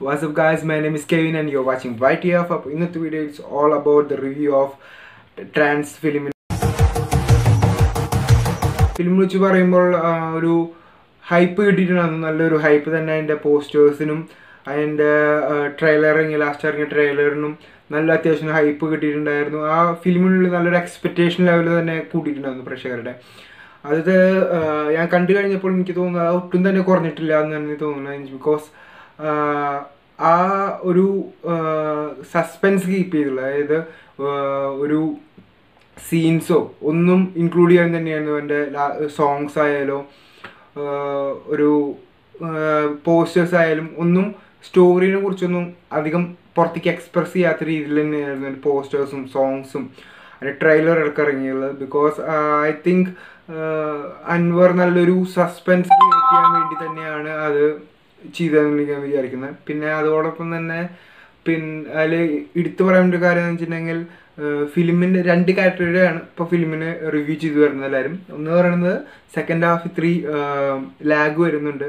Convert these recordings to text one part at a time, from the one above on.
What's up guys, my name is Kevin and you're watching YTF. Up. അപ്പോൾ ഇന്നത്തെ video it's all about the review of trans film. Film വെച്ച് പറയുമ്പോൾ ഒരു hype കിട്ടിയിട്ടുണ്ട് നല്ലൊരു hype തന്നെ അതിന്റെ പോസ്റ്റേഴ്സിനും അതിന്റെ ട്രെയിലർ ഇറങ്ങിയ ലാസ്റ്റ് ഇറങ്ങിയ ട്രെയിലറിനും നല്ല അത്യാവശ്യം ഹൈപ്പ് കിട്ടിയിട്ടുണ്ടായിരുന്നു ആ ഫിലിമിനുള്ളിൽ നല്ലൊരു എക്സ്പെക്റ്റേഷൻ ലെവൽ തന്നെ കൂട്ടിയിട്ടുണ്ടായിരുന്നു പ്രേക്ഷകരുടെ അത് ആ, ഞാൻ കണ്ടു കഴിഞ്ഞപ്പോൾ എനിക്ക് തോന്നുന്നത് ഒട്ടും തന്നെ കുറഞ്ഞിട്ടില്ല എന്ന് തന്നെ തോന്നുന്നത് ബിക്കോസ് ആ ഒരു സസ്പെൻസ് കീപ്പ് ചെയ്തുള്ള അതായത് ഒരു സീൻസോ ഒന്നും ഇൻക്ലൂഡ് ചെയ്യാൻ തന്നെയായിരുന്നു എന്റെ സോങ്സ് ആയാലോ ഒരു പോസ്റ്റേഴ്സ് ആയാലും ഒന്നും സ്റ്റോറിനെ കുറിച്ചൊന്നും അധികം പുറത്തേക്ക് എക്സ്പ്രസ് ചെയ്യാത്ത രീതിയിൽ തന്നെയായിരുന്നു എന്റെ പോസ്റ്റേഴ്സും സോങ്സും ട്രെയിലർ ഇടയ്ക്ക് ഇറങ്ങിയുള്ളത് ബിക്കോസ് ഐ തിങ്ക് അൻവർ നല്ലൊരു സസ്പെൻസ് ക്രിയേറ്റ് ചെയ്യാൻ വേണ്ടി തന്നെയാണ് അത് ചെയ്തതെന്ന് ഞാൻ വിചാരിക്കുന്നത്. പിന്നെ അതോടൊപ്പം തന്നെ പിന്നെ അതിൽ എടുത്തു പറയാൻ ഒരു കാര്യം എന്ന് വെച്ചിട്ടുണ്ടെങ്കിൽ ഫിലിമിന്റെ രണ്ട് കാറ്റഗറിയാണ് ഇപ്പോൾ ഫിലിമിന് റിവ്യൂ ചെയ്തു വരുന്നത് എല്ലാവരും. ഒന്ന് പറയുന്നത് സെക്കൻഡ് ഹാഫ് ഇത്തിരി ലാഗ് വരുന്നുണ്ട്.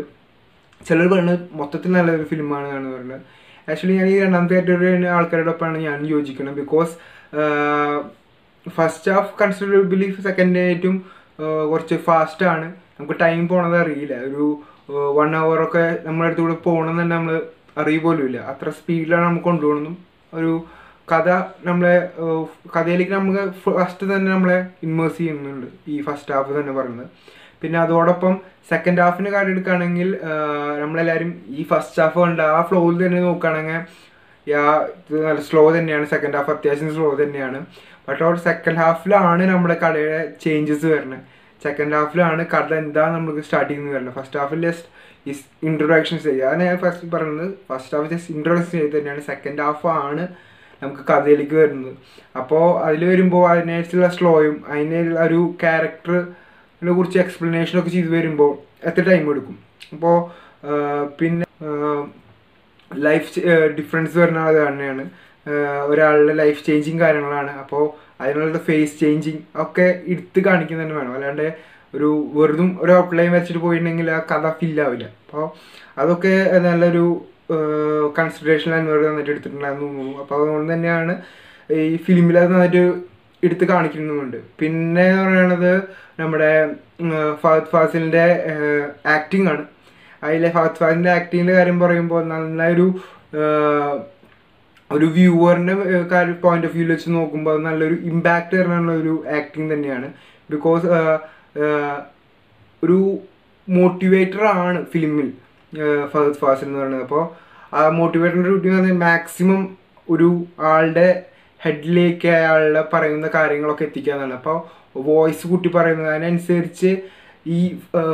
ചിലർ പറയുന്നത് മൊത്തത്തിൽ നല്ലൊരു ഫിലിമാണ് എന്നാണ് പറയുന്നത്. ആക്ച്വലി ഞാൻ ഈ രണ്ടാമത്തെ കാറ്റഗറി ആൾക്കാരോടൊപ്പമാണ് ഞാൻ യോജിക്കുന്നത്. Because first half considerably second ആയിട്ടും കുറച്ച് ഫാസ്റ്റാണ് നമുക്ക് ടൈം പോണത് അറിയില്ല. ഒരു വൺ ഒക്കെ നമ്മുടെ അടുത്ത് കൂടെ പോകണം തന്നെ നമ്മൾ അറിയ ഇല്ല. അത്ര സ്പീഡിലാണ് നമുക്ക് കൊണ്ടുപോകണം ഒരു കഥ നമ്മളെ കഥയിലേക്ക് നമുക്ക് ഫസ്റ്റ് തന്നെ നമ്മളെ ഇൻവേഴ്സ് ചെയ്യുന്നുണ്ട്. ഈ ഫസ്റ്റ് ഹാഫ് തന്നെ പറയുന്നത്. പിന്നെ അതോടൊപ്പം സെക്കൻഡ് ഹാഫിന് കാര്യം എടുക്കുകയാണെങ്കിൽ നമ്മളെല്ലാവരും ഈ ഫസ്റ്റ് ഹാഫ് കണ്ട് ആ ഫ്ലോയിൽ തന്നെ നോക്കുകയാണെങ്കിൽ ഇത് നല്ല സ്ലോ തന്നെയാണ്. സെക്കൻഡ് ഹാഫ് അത്യാവശ്യം സ്ലോ തന്നെയാണ്. ബട്ട് അവിടെ സെക്കൻഡ് ഹാഫിലാണ് നമ്മുടെ കടയുടെ ചേഞ്ചസ് വരുന്നത്. സെക്കൻഡ് ഹാഫിലാണ് കട എന്താ നമുക്ക് സ്റ്റാർട്ട് ചെയ്യുന്നത് വരുന്നത്. First Hafil just is introduction ചെയ്യുക അതാണ് ഞാൻ ഫസ്റ്റ് പറയുന്നത്. ഫസ്റ്റ് ഹാഫ് ജസ്റ്റ് ഇൻട്രൊഡക്ഷൻ ചെയ്ത് തന്നെയാണ്. സെക്കൻഡ് ഹാഫ് ആണ് നമുക്ക് കഥയിലേക്ക് വരുന്നത്. അപ്പോൾ അതിൽ വരുമ്പോൾ അതിനനുസരിച്ചുള്ള സ്ലോയും അതിനുള്ള ഒരു ക്യാരക്ടറിനെ കുറിച്ച് എക്സ്പ്ലനേഷനൊക്കെ ചെയ്ത് വരുമ്പോൾ എത്ര ടൈം എടുക്കും? അപ്പോൾ പിന്നെ ലൈഫ് ഡിഫറൻസ് വരുന്ന അത് തന്നെയാണ്. ഒരാളുടെ ലൈഫ് ചേഞ്ചിങ് കാര്യങ്ങളാണ്. അപ്പോൾ അതിനുള്ള ഫേസ് ചേഞ്ചിങ് ഒക്കെ എടുത്ത് കാണിക്കുന്ന തന്നെ വേണം. അല്ലാണ്ട് ഒരു വെറുതും ഒരു ഔട്ട്ലൈൻ വരച്ചിട്ട് പോയിട്ടുണ്ടെങ്കിൽ ആ കഥ ഫില്ലാവില്ല അപ്പോൾ അതൊക്കെ നല്ലൊരു കൺസിഡറേഷൻ അൻവർ നന്നായിട്ട് എടുത്തിട്ടുണ്ടായിരുന്നു അപ്പോൾ അതുകൊണ്ട് തന്നെയാണ് ഈ ഫിലിമിൽ അത് നന്നായിട്ട് എടുത്ത് കാണിക്കുന്നുമുണ്ട് പിന്നെ എന്ന് പറയുന്നത് നമ്മുടെ ഫഹദ് ഫാസിലിന്റെ ആക്ടിങ് ആണ്. അതിലെ ഫഹദ് ഫാസിലിന്റെ ആക്ടിങ്ങിന്റെ കാര്യം പറയുമ്പോൾ നല്ലൊരു ഒരു വ്യൂവറിന്റെ പോയിന്റ് ഓഫ് വ്യൂ വെച്ച് നോക്കുമ്പോൾ നല്ലൊരു ഇമ്പാക്റ്റ് തരാനുള്ള ഒരു ആക്ടിങ് തന്നെയാണ്. ബിക്കോസ് ഒരു മോട്ടിവേറ്റർ ആണ് ഫിലിമിൽ ഫഹദ് ഫാസിൽ എന്ന് പറയുന്നത്. അപ്പോൾ ആ മോട്ടിവേറ്ററിന്റെ ഡ്യൂട്ടി എന്ന് പറഞ്ഞാൽ മാക്സിമം ഒരു ആളുടെ ഹെഡിലേക്ക് അയാളുടെ പറയുന്ന കാര്യങ്ങളൊക്കെ എത്തിക്കുക എന്നാണ്. അപ്പോൾ വോയിസ് കൂട്ടി പറയുന്നത് അതിനനുസരിച്ച് ഈ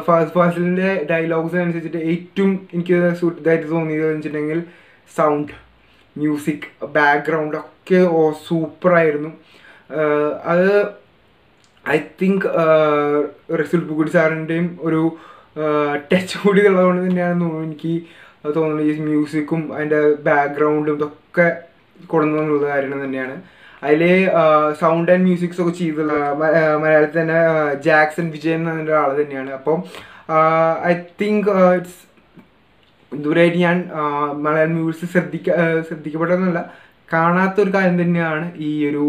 ഫാസ് ഫാസിലിന്റെ ഡയലോഗ്സിനനുസരിച്ചിട്ട് ഏറ്റവും എനിക്ക് സൂട്ട് ഇതായിട്ട് തോന്നിയത് വെച്ചിട്ടുണ്ടെങ്കിൽ സൗണ്ട് മ്യൂസിക് ബാക്ക്ഗ്രൗണ്ട് ഒക്കെ സൂപ്പറായിരുന്നു അത് ഐ തിങ്ക് റസുൽ പുഗുടി സാറിന്റെയും ഒരു ടച്ച് കൂടി ഉള്ളതുകൊണ്ട് തോന്നുന്നു എനിക്ക് തോന്നുന്നത്. ഈ മ്യൂസിക്കും അതിന്റെ ബാക്ക്ഗ്രൗണ്ടും ഇതൊക്കെ കൊണ്ടുവന്നുള്ള കാര്യം തന്നെയാണ്. അതിൽ സൗണ്ട് ആൻഡ് മ്യൂസിക്സ് ഒക്കെ ചെയ്തുള്ള മലയാളത്തിൽ തന്നെ ജാക്സൺ വിജയൻ എന്ന ആൾ തന്നെയാണ്. അപ്പം ഐ തിങ്ക് ഇറ്റ്സ് ഇതുവരെയായിട്ട് ഞാൻ മലയാളം മ്യൂസിക് ശ്രദ്ധിക്ക ശ്രദ്ധിക്കപ്പെട്ടതെന്നല്ല കാണാത്തൊരു കാര്യം തന്നെയാണ് ഈ ഒരു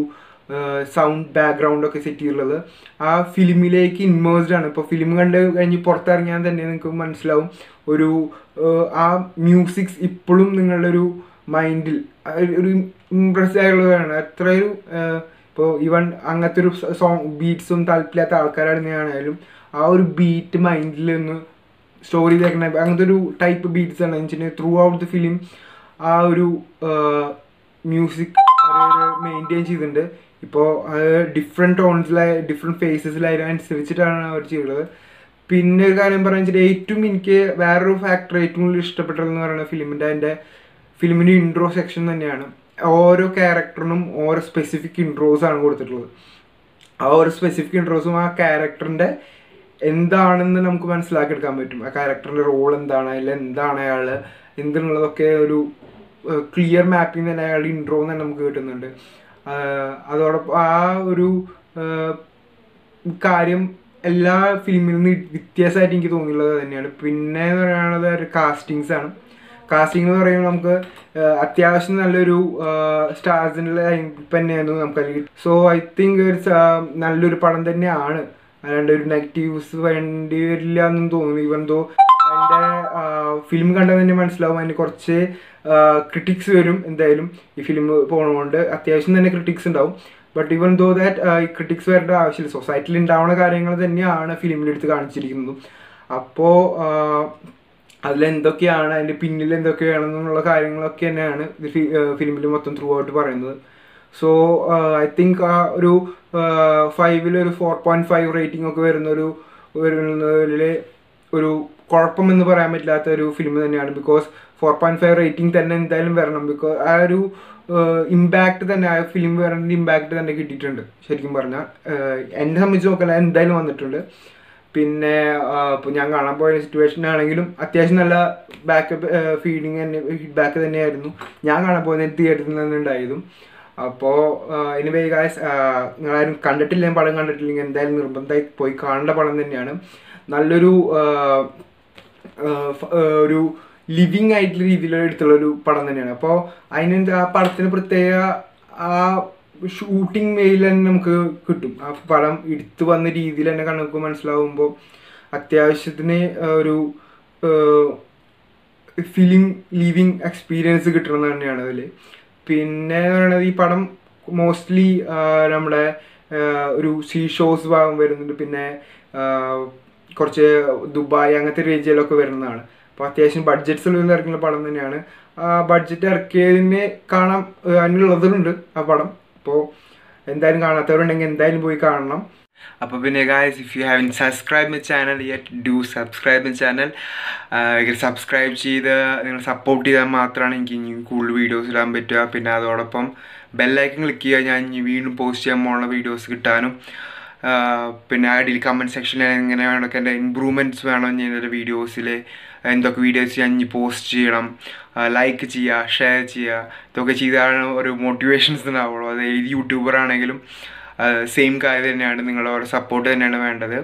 സൗണ്ട് ബാക്ക്ഗ്രൗണ്ട് ഒക്കെ സെറ്റ് ചെയ്തിട്ടുള്ളത്. ആ ഫിലിമിലേക്ക് ഇൻവേഴ്സ്ഡ് ആണ്. ഇപ്പോൾ ഫിലിം കണ്ട് കഴിഞ്ഞ് പുറത്തിറങ്ങിയാൽ തന്നെ നിങ്ങൾക്ക് മനസ്സിലാവും. ഒരു ആ, മ്യൂസിക്സ് ഇപ്പോഴും നിങ്ങളുടെ ഒരു മൈൻഡിൽ ഒരു ഇമ്പ്രസ് ആയുള്ളതാണ് അത്രയൊരു ഇപ്പോൾ ഈവൻ അങ്ങനത്തെ ഒരു സോങ് ബീറ്റ്സും താല്പര്യമില്ലാത്ത ആൾക്കാരാണെന്നാണെങ്കിലും ആ ഒരു ബീറ്റ് മൈൻഡിൽ ഒന്ന് സ്റ്റോറി തേക്കണ അങ്ങനത്തെ ഒരു ടൈപ്പ് ബീറ്റ്സ് ആണ് വെച്ചിട്ടുണ്ടെങ്കിൽ ത്രൂ ഔട്ട് ദ ഫിലിം ആ ഒരു മ്യൂസിക് മെയിന്റെയിൻ ചെയ്തിട്ടുണ്ട്. ഇപ്പോൾ അത് ഡിഫറെന്റ് ടോൺസിലായ ഡിഫറെന്റ് ഫേസസിലായാലും അനുസരിച്ചിട്ടാണ് അവർ ചെയ്തത് പിന്നെ ഒരു കാര്യം പറഞ്ഞു വെച്ചാൽ ഏറ്റവും എനിക്ക് വേറൊരു ഫാക്ടർ ഏറ്റവും കൂടുതൽ ഇഷ്ടപ്പെട്ടതെന്ന് പറയുന്നത് ഫിലിമിന്റെ അതിന്റെ ഫിലിമിന്റെ ഇൻട്രോ സെക്ഷൻ തന്നെയാണ്. ഓരോ ക്യാരക്ടറിനും ഓരോ സ്പെസിഫിക് ഇൻട്രോസ് ആണ് കൊടുത്തിട്ടുള്ളത്. ആ ഒരു സ്പെസിഫിക് ഇൻട്രോസും ആ ക്യാരക്ടറിന്റെ എന്താണെന്ന് നമുക്ക് മനസ്സിലാക്കി എടുക്കാൻ പറ്റും. ആ ക്യാരക്ടറിന്റെ റോൾ എന്താണ് അതിൽ എന്താണ് അയാൾ എന്തിനുള്ളതൊക്കെ ഒരു ക്ലിയർ മാപ്പിംഗ് തന്നെ അയാളുടെ ഇൻട്രോ തന്നെ നമുക്ക് കിട്ടുന്നുണ്ട്. അതോടൊപ്പം ആ ഒരു കാര്യം എല്ലാ ഫിലിമിൽ നിന്ന് വ്യത്യാസമായിട്ട് എനിക്ക് തോന്നിയുള്ളത് തന്നെയാണ്. പിന്നെ എന്ന് പറയുന്നത് കാസ്റ്റിങ്സ് ആണ്. കാസ്റ്റിംഗ് എന്ന് പറയുമ്പോൾ നമുക്ക് അത്യാവശ്യം നല്ലൊരു സ്റ്റാർസിന്റെ തന്നെയായിരുന്നു നമുക്ക് അല്ലെങ്കിൽ സോ ഐ തിങ്ക് നല്ലൊരു പടം തന്നെയാണ്. അല്ലാണ്ട് ഒരു നെഗറ്റീവ്സ് വേണ്ടി വരില്ല എന്നും തോന്നുന്നു. ഇവൻ തോ അതിന്റെ ഫിലിം കണ്ടാൽ തന്നെ മനസ്സിലാവും. അതിന് കുറച്ച് ക്രിട്ടിക്സ് വരും എന്തായാലും ഈ ഫിലിം പോണതുകൊണ്ട് അത്യാവശ്യം തന്നെ ക്രിട്ടിക്സ് ഉണ്ടാവും. But even though that critics വരേണ്ട ആവശ്യമില്ല. സൊസൈറ്റിയിൽ ഉണ്ടാവുന്ന കാര്യങ്ങൾ തന്നെയാണ് ഫിലിമിലെടുത്ത് കാണിച്ചിരിക്കുന്നതും. അപ്പോൾ അതിലെന്തൊക്കെയാണ് അതിന്റെ പിന്നിൽ എന്തൊക്കെയാണെന്നുള്ള കാര്യങ്ങളൊക്കെ തന്നെയാണ് ഇത് ഫിലിമിൽ മൊത്തം ത്രൂ ഔട്ട് പറയുന്നത്. സോ ഐ തിങ്ക് ആ ഒരു ഫൈവിൽ ഒരു ഫോർ പോയിന്റ് ഫൈവ് റേറ്റിംഗ് ഒക്കെ വരുന്ന ഒരു വരുന്നതിൽ ഒരു കുഴപ്പമെന്ന് പറയാൻ പറ്റാത്ത ഒരു ഫിലിം തന്നെയാണ്. Because four point five rating തന്നെ എന്തായാലും വരണം. ബിക്കോസ് ആ ഒരു ഇമ്പാക്റ്റ് തന്നെ ആ ഫിലിം വരേണ്ട ഇമ്പാക്റ്റ് തന്നെ കിട്ടിയിട്ടുണ്ട്. ശരിക്കും പറഞ്ഞാൽ എന്നെ സംബന്ധിച്ച് നോക്കാൻ എന്തായാലും വന്നിട്ടുണ്ട്. പിന്നെ ഇപ്പോൾ ഞാൻ കാണാൻ പോയ സിറ്റുവേഷൻ ആണെങ്കിലും അത്യാവശ്യം നല്ല ബാക്കപ്പ് ഫീഡിങ് തന്നെ ഫീഡ്ബാക്ക് തന്നെയായിരുന്നു. ഞാൻ കാണാൻ പോകുന്ന തിയേറ്ററിൽ നിന്ന് ഉണ്ടായതും അപ്പോൾ എനിവേ ഗായ്സ് നിങ്ങളാരും കണ്ടിട്ടില്ല പടം കണ്ടിട്ടില്ലെങ്കിൽ എന്തായാലും നിർബന്ധമായി പോയി കാണേണ്ട പടം തന്നെയാണ്. നല്ലൊരു ഒരു ലിവിങ് ആയിട്ടുള്ള രീതിയിൽ എടുത്തുള്ള ഒരു പടം തന്നെയാണ്. അപ്പോൾ അതിന് ആ പടത്തിന് പ്രത്യേക ആ ഷൂട്ടിംഗ് വേയിൽ തന്നെ നമുക്ക് കിട്ടും. ആ പടം എടുത്തു വന്ന രീതിയിൽ തന്നെ കണക്ക് മനസ്സിലാവുമ്പോൾ അത്യാവശ്യത്തിന് ഒരു ഫീലിംഗ് ലിവിങ് എക്സ്പീരിയൻസ് കിട്ടണം തന്നെയാണ് അതിൽ പിന്നെ പറയണത് ഈ പടം മോസ്റ്റ്ലി നമ്മുടെ ഒരു സീ ഷോസ് ഭാഗം വരുന്നുണ്ട്. പിന്നെ കുറച്ച് ദുബായ് അങ്ങനത്തെ റേഞ്ചിലൊക്കെ വരുന്നതാണ്. അപ്പോൾ അത്യാവശ്യം ബഡ്ജറ്റ്സ് ഉള്ള ഇറക്കുന്ന പടം തന്നെയാണ്. ആ ബഡ്ജറ്റ് ഇറക്കിയതിനെ കാണാൻ അതിനുള്ളതുണ്ട് ആ പടം. അപ്പോൾ എന്തായാലും കാണാത്തവരുണ്ടെങ്കിൽ എന്തായാലും പോയി കാണണം. അപ്പോൾ പിന്നെ guys if you have subscribe my channel yet do subscribe my channel subscribe ചെയ്ത് നിങ്ങൾ സപ്പോർട്ട് ചെയ്താൽ മാത്രമാണ് എനിക്ക് ഇനി കൂടുതൽ വീഡിയോസ് ഇടാൻ പറ്റുക. പിന്നെ അതോടൊപ്പം ബെല്ലൈക്കൻ ക്ലിക്ക് ചെയ്യുക ഞാൻ വീണ്ടും പോസ്റ്റ് ചെയ്യാൻ പോകുന്ന വീഡിയോസ് കിട്ടാനും. പിന്നെ അടിയിൽ കമന്റ് സെക്ഷനിൽ എങ്ങനെ വേണമൊക്കെ എന്റെ ഇമ്പ്രൂവ്മെന്റ്സ് വേണം ഞാൻ എന്റെ വീഡിയോസിൽ എന്തൊക്കെ വീഡിയോസ് ഞാൻ ഇനി പോസ്റ്റ് ചെയ്യണം. ലൈക്ക് ചെയ്യുക ഷെയർ ചെയ്യുക ഇതൊക്കെ ചെയ്താണ് ഒരു മോട്ടിവേഷൻസ് ഉണ്ടാവുള്ളൂ. അത് ഏത് യൂട്യൂബർ ആണെങ്കിലും സെയിം കാര്യം തന്നെയാണ് നിങ്ങളുടെ സപ്പോർട്ട് തന്നെയാണ് വേണ്ടത്.